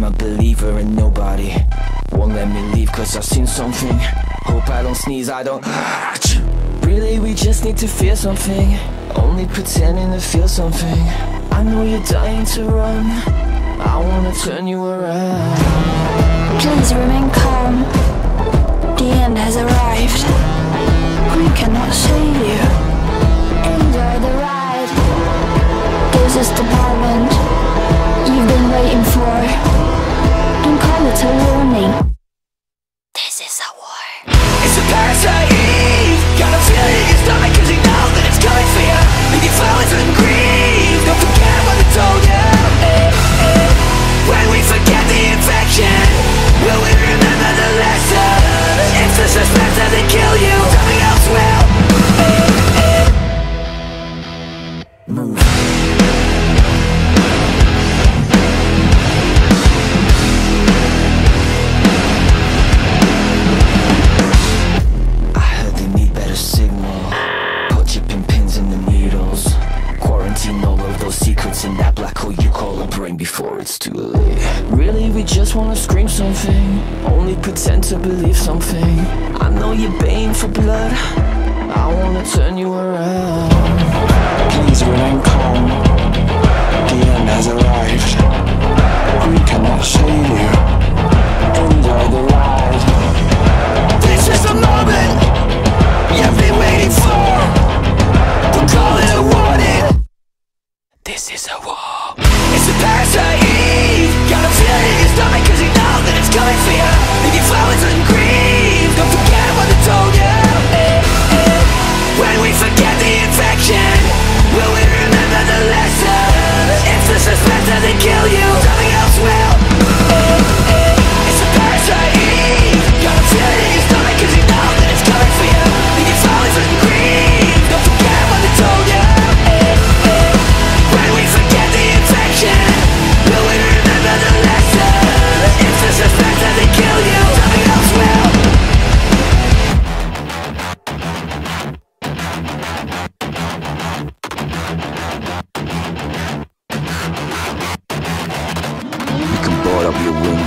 I'm a believer in nobody. Won't let me leave cause I've seen something. Hope I don't sneeze, I don't Really we just need to feel something. Only pretending to feel something. I know you're dying to run. I wanna turn you around. Please remain calm. The end has arrived. We cannot too late. Really, we just wanna scream something. Only pretend to believe something. I know you're baying for blood. I wanna turn you around. Please remain calm. The end has arrived.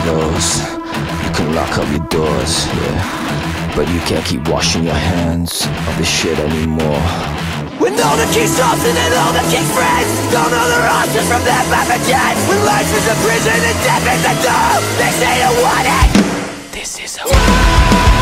You can lock up your doors, yeah. But you can't keep washing your hands of this shit anymore. When all the key stops and then all the key friends Don't know the options from that pathogen When life is a prison and death is a door They say to want it This is a war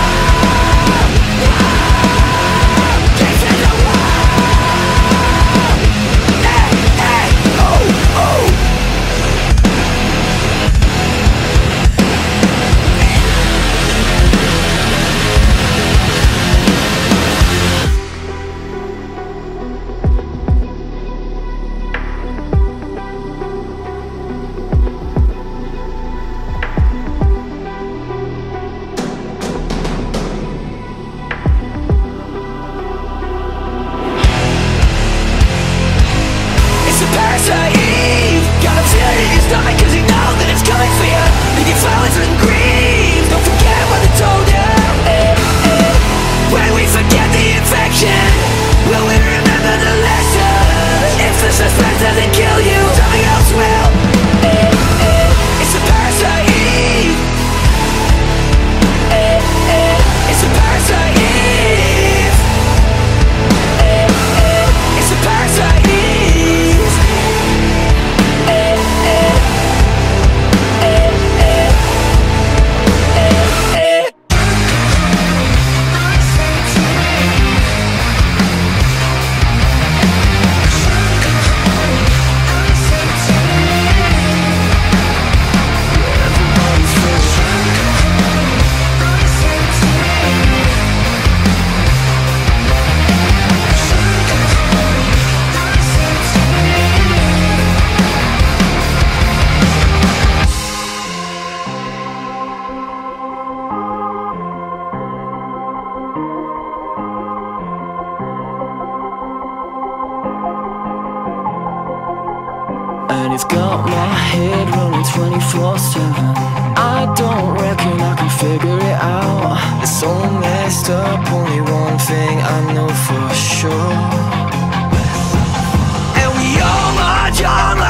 and it's got my head running 24-7 I don't reckon I can figure it out. It's so messed up, only one thing I know for sure. And we all march on